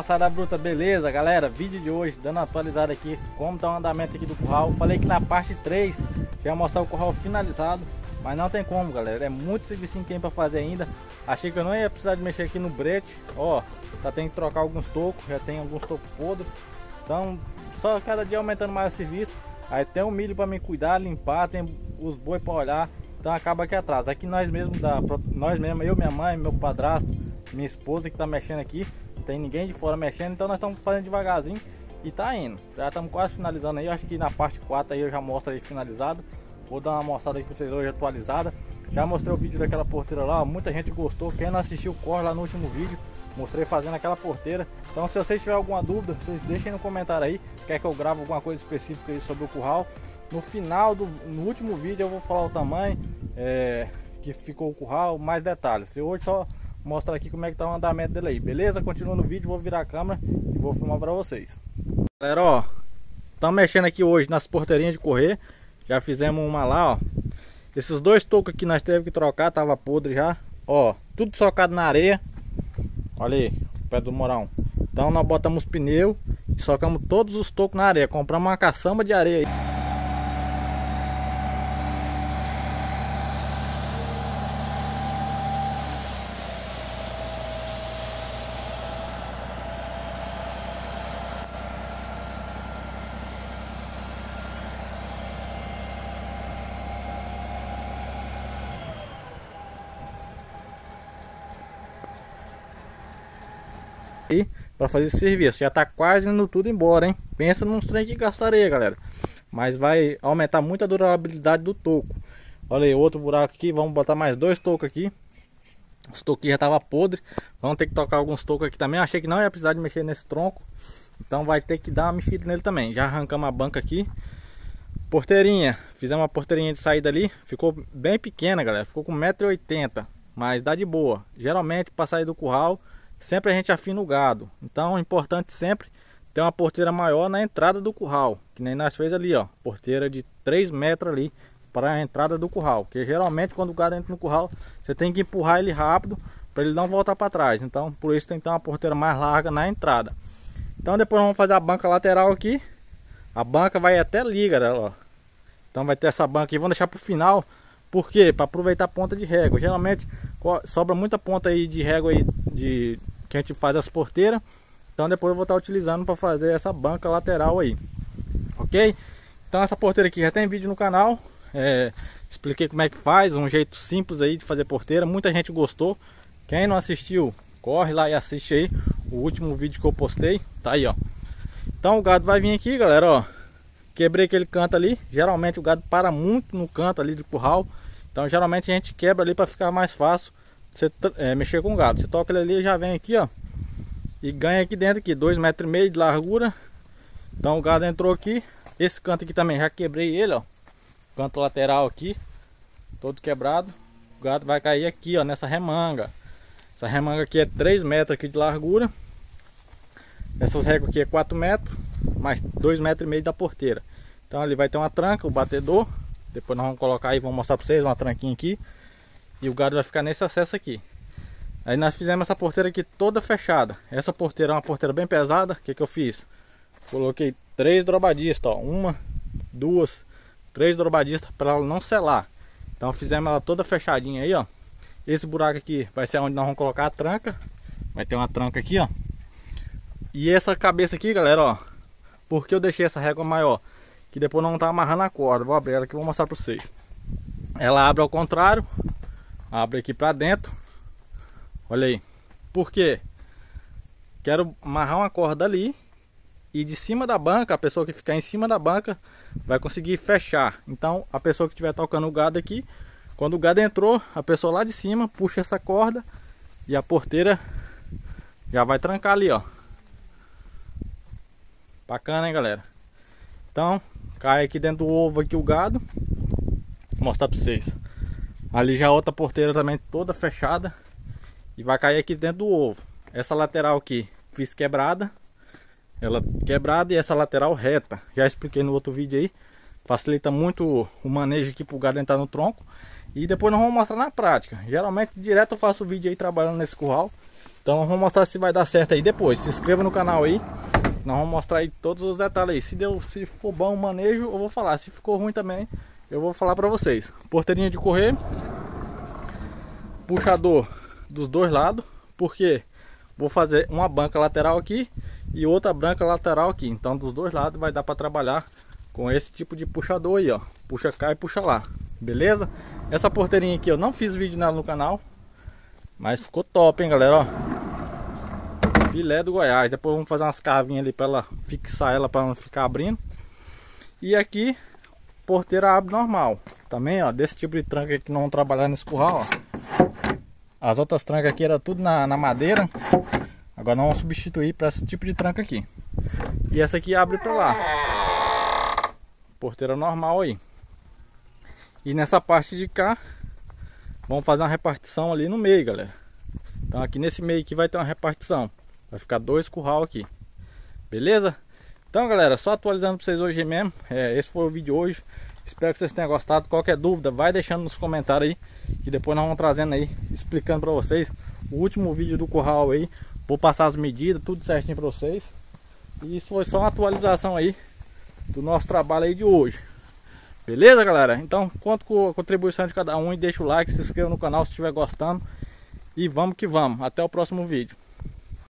Moçada bruta, beleza galera? Vídeo de hoje, dando atualizado aqui como tá o andamento aqui do curral. Falei que na parte 3 já ia mostrar o curral finalizado Mas não tem como galera, é muito serviço que tem pra fazer ainda. Achei que eu não ia precisar de mexer aqui no brete. Ó, já tem que trocar alguns tocos, já tem alguns tocos podres. Então, só cada dia aumentando mais o serviço. Aí tem o milho pra me cuidar, limpar, tem os boi pra olhar. Então acaba aqui atrás Aqui nós mesmos, da, nós mesmos, eu, minha mãe, meu padrasto minha esposa que tá mexendo aqui tem ninguém de fora mexendo, então nós estamos fazendo devagarzinho e tá indo. Já estamos quase finalizando aí, acho que na parte 4 aí eu já mostro aí finalizado. Vou dar uma mostrada aí pra vocês hoje atualizada. Já mostrei o vídeo daquela porteira lá, muita gente gostou. Quem não assistiu, corre lá no último vídeo. Mostrei fazendo aquela porteira. Então se vocês tiverem alguma dúvida, vocês deixem no comentário aí. Quer que eu grave alguma coisa específica aí sobre o curral. No final do no último vídeo eu vou falar o tamanho é, que ficou o curral, mais detalhes. Eu hoje só mostrar aqui como é que tá o andamento dele aí, beleza? Continua no vídeo, vou virar a câmera e vou filmar para vocês. Galera, ó, estamos mexendo aqui hoje nas porteirinhas de correr, já fizemos uma lá, ó. Esses dois tocos aqui nós teve que trocar, tava podre já, ó, tudo socado na areia. Olha aí, pé do morão. Então nós botamos pneu e socamos todos os tocos na areia, compramos uma caçamba de areia aí. Aí para fazer esse serviço. Já tá quase indo tudo embora, hein? Pensa num trem que gastaria, galera. Mas vai aumentar muito a durabilidade do toco. Olha aí, outro buraco aqui. Vamos botar mais dois tocos aqui. Os tocos já tava podre. Vamos ter que tocar alguns tocos aqui também. Achei que não ia precisar de mexer nesse tronco. Então vai ter que dar uma mexida nele também. Já arrancamos a banca aqui. Porteirinha. Fizemos uma porteirinha de saída ali. Ficou bem pequena, galera. Ficou com 1,80m. Mas dá de boa. Geralmente para sair do curral sempre a gente afina o gado. Então é importante sempre ter uma porteira maior na entrada do curral. Que nem nós fez ali, ó. Porteira de 3 metros ali para a entrada do curral. Porque geralmente quando o gado entra no curral, você tem que empurrar ele rápido para ele não voltar para trás. Então por isso tem que ter uma porteira mais larga na entrada. Então depois vamos fazer a banca lateral aqui. A banca vai até ali, galera, ó. Então vai ter essa banca aqui, vamos deixar para o final. Por quê? Para aproveitar a ponta de régua. Geralmente sobra muita ponta aí de régua aí de que a gente faz as porteiras. Então depois eu vou estar utilizando para fazer essa banca lateral aí. Ok? Então essa porteira aqui já tem vídeo no canal. É, expliquei como é que faz, um jeito simples aí de fazer porteira. Muita gente gostou. Quem não assistiu, corre lá e assiste aí o último vídeo que eu postei. Tá aí, ó. Então o gado vai vir aqui, galera, ó. Quebrei aquele canto ali. Geralmente o gado para muito no canto ali do curral. Então geralmente a gente quebra ali para ficar mais fácil você é, mexer com gado. Você toca ele ali já vem aqui, ó. E ganha aqui dentro aqui, dois metros e meio de largura. Então o gado entrou aqui. Esse canto aqui também já quebrei ele, ó. Canto lateral aqui, todo quebrado. O gado vai cair aqui, ó, nessa remanga. Essa remanga aqui é 3 metros aqui de largura. Essas réguas aqui é 4 metros, mais 2 metros e meio da porteira. Então ali vai ter uma tranca, o batedor. Depois nós vamos colocar aí, vou mostrar para vocês uma tranquinha aqui. E o gado vai ficar nesse acesso aqui. Aí nós fizemos essa porteira aqui toda fechada. Essa porteira é uma porteira bem pesada. O que, que eu fiz? Coloquei três drobadistas, ó. Uma, duas, três drobadistas para ela não selar. Então fizemos ela toda fechadinha aí, ó. Esse buraco aqui vai ser onde nós vamos colocar a tranca. Vai ter uma tranca aqui, ó. E essa cabeça aqui, galera, ó. Porque eu deixei essa régua maior? Que depois não tá amarrando a corda. Vou abrir ela aqui e vou mostrar para vocês. Ela abre ao contrário. Abre aqui para dentro. Olha aí. Por quê? Quero amarrar uma corda ali. E de cima da banca, a pessoa que ficar em cima da banca vai conseguir fechar. Então, a pessoa que estiver tocando o gado aqui, quando o gado entrou, a pessoa lá de cima puxa essa corda e a porteira já vai trancar ali, ó. Bacana, hein, galera? Então, cai aqui dentro do ovo aqui o gado. Vou mostrar para vocês. Ali já outra porteira também toda fechada. E vai cair aqui dentro do ovo. Essa lateral aqui fiz quebrada. Ela quebrada e essa lateral reta. Já expliquei no outro vídeo aí. Facilita muito o manejo aqui pro gado entrar no tronco. E depois nós vamos mostrar na prática. Geralmente direto eu faço vídeo aí trabalhando nesse curral. Então vamos mostrar se vai dar certo aí depois. Se inscreva no canal aí. Nós vamos mostrar aí todos os detalhes aí. Se deu, se for bom o manejo, eu vou falar. Se ficou ruim também, eu vou falar para vocês. Porteirinha de correr. Puxador dos dois lados. Porque vou fazer uma banca lateral aqui e outra branca lateral aqui. Então dos dois lados vai dar para trabalhar com esse tipo de puxador aí, ó. Puxa cá e puxa lá. Beleza? Essa porteirinha aqui eu não fiz vídeo nela no canal. Mas ficou top, hein, galera, ó. Filé do Goiás. Depois vamos fazer umas cavinhas ali para ela fixar ela para não ficar abrindo. E aqui porteira abre normal. Também, ó, desse tipo de tranca que não vamos trabalhar nesse curral, ó. As outras trancas aqui era tudo na, na madeira. Agora nós vamos substituir para esse tipo de tranca aqui. E essa aqui abre para lá. Porteira normal aí. E nessa parte de cá, vamos fazer uma repartição ali no meio, galera. Então aqui nesse meio aqui vai ter uma repartição. Vai ficar dois curral aqui. Beleza? Então galera, só atualizando para vocês hoje mesmo. É, esse foi o vídeo de hoje. Espero que vocês tenham gostado. Qualquer dúvida, vai deixando nos comentários aí. Que depois nós vamos trazendo aí, explicando para vocês. O último vídeo do curral aí. Vou passar as medidas, tudo certinho para vocês. E isso foi só uma atualização aí do nosso trabalho aí de hoje. Beleza, galera? Então, conto com a contribuição de cada um e deixa o like, se inscreva no canal se estiver gostando. E vamos que vamos. Até o próximo vídeo.